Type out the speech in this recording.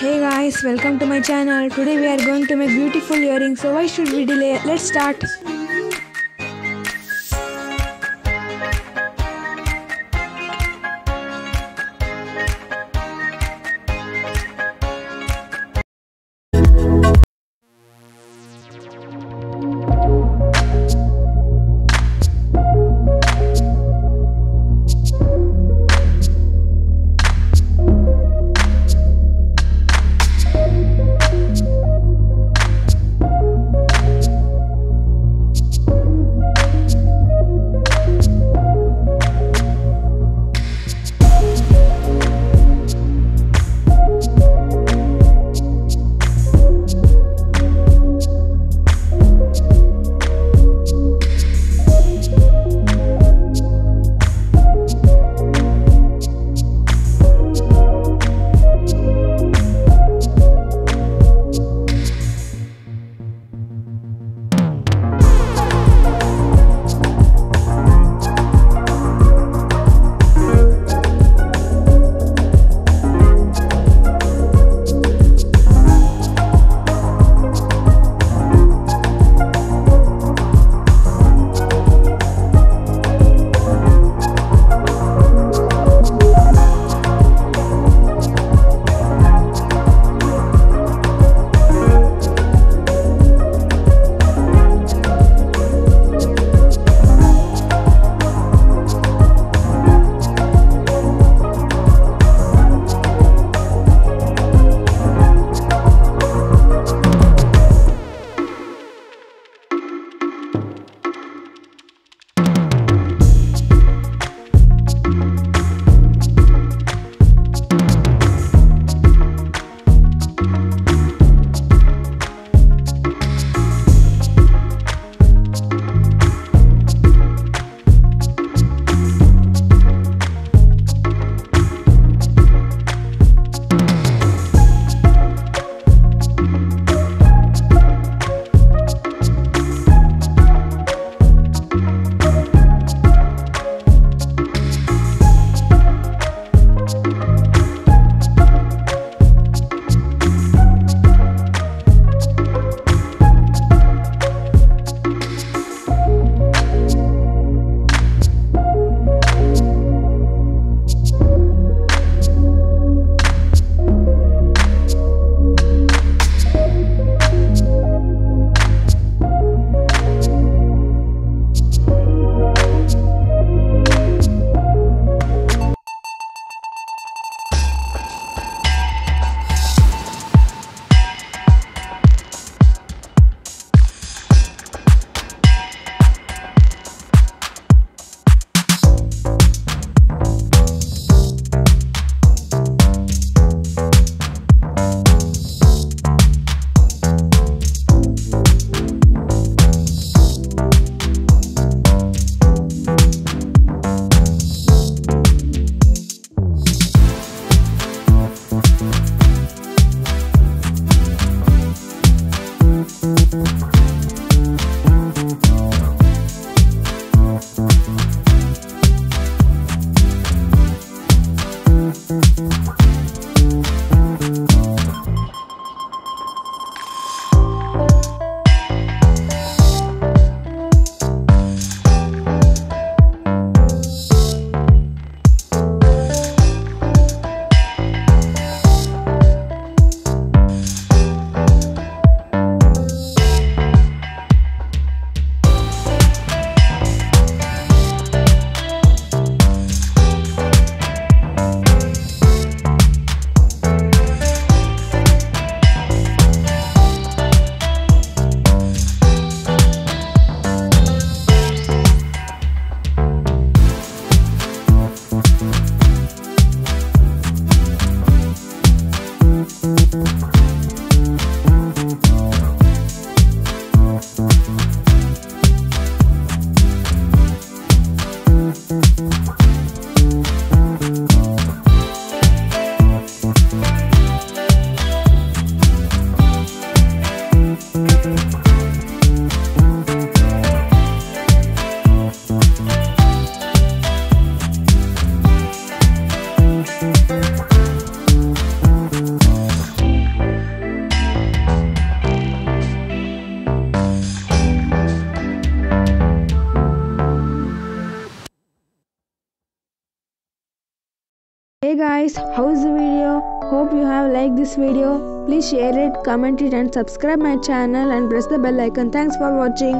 Hey guys, welcome to my channel. Today we are going to make beautiful earrings. So why should we delay? Let's start. Música Hey guys, how's the video? Hope you have liked this video. Please share it, comment it and subscribe my channel and press the bell icon. Thanks for watching.